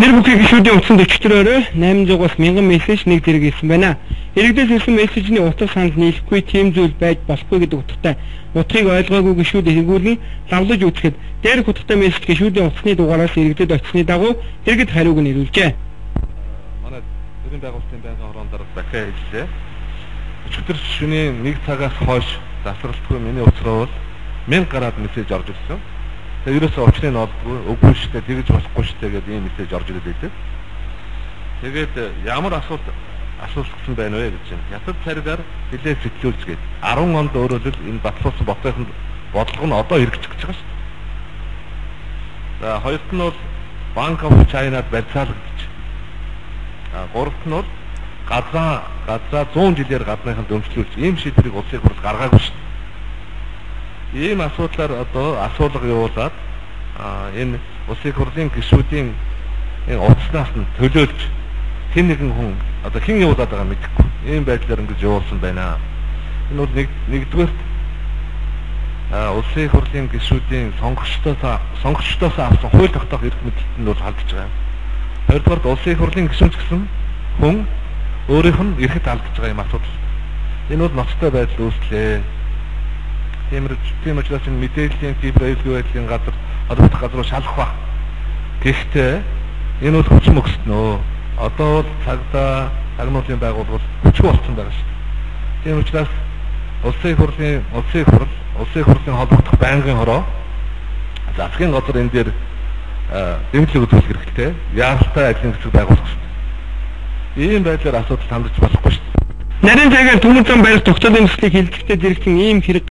Нэр бүхий гişүүдийн утсанд өчтөрөөрөө 800-аас 1000 мессеж нэг зэрэг ирсэн байна. Иргэдээс ирсэн мессежний утга санал нийлэхгүй тийм зүйл байж болохгүй гэдэг утгатай утгыг ойлгоогүй гişүүд эргүүлэн лавлаж үзэхэд дээрх утгатай мессеж гişүүдийн утасны дугаараас иргэдэд очсны дагуу иргэд хариуг нь ирүүлжээ. Манай ерөн байгуулалтын байнгын хорон дарга дахиад хэллээ. Өчигдөр шөнийн 1 цагаас хойш засралтгүй миний утсраа бол 1000 гараад мессеж орж ирсэн. Тэгээ ерөөсөө очныг олдгүй, шүү дээ, тэгж болохгүй дээ гэдэг ийм мессеж орж ирээд байлээ. Тэгээд ямар асуулт асуулсан байна вэ гэж байна. Ятад царгаар хилээ сэтлүүлж гээд 10 онд өөрөө л энэ батлуулсан ботойхон бодлого нь одоо хэрэгжих гэж байгаа шүү дээ. За хоёрт нь бол Bank of China-д барьцаалгаж. А гуравт нь бол газаа газаа 100 жилээр гадныханд өмчлүүлж ийм шийдвэрийг улсын хурл гаргаагүй шүү дээ. Ийм асуудлаар одоо асуулга явуулаад энэ улсын хурлын гишүүдийн энэ утаснаас нь төлөөлж хэн нэгэн хүн одоо хэн явуулаад байгаа мэдэхгүй. Ийм байдлаар ингэж явуулсан байна. Энэ бол нэг нэгдүгээр улсын хурлын гишүүдийн сонгогчдоос сонгогчдоос авсан хууль тогтоох эрх мэдэлд нь бол халдж байгаа. Хоёрдугаар улсын хурлын гишүүнч гэсэн хүн өөрийнх нь эрхэд алдж байгаа юм асуудал. Энэ бол ноцтой байдал үүслээ. Тиймэр тийм учраас энэ мэдээллийн киберхийлгийн байдлын газар одоо газар руу шалах ба. Гэхдээ энэ бол хүч мөкснөө одоо бол цагдаа тагнуулын байгууллага хүчгүй болсон байгаа шүү дээ. Тийм учраас улсын хурлын улсын хурл улсын хурлын холбогдох байнгын хороо засгийн газар энэ дээр дэмжлэг үзүүлэх хэрэгтэй. Яалтаа ажлын хэсэг байгуулах хэрэгтэй. Ийм байдлаар асуудал хандаж болохгүй шүү дээ. Нарийн цагаар төмөр зам барих тогтоолын төслийг хилдэхдээ зэрэгцэн ийм хэрэг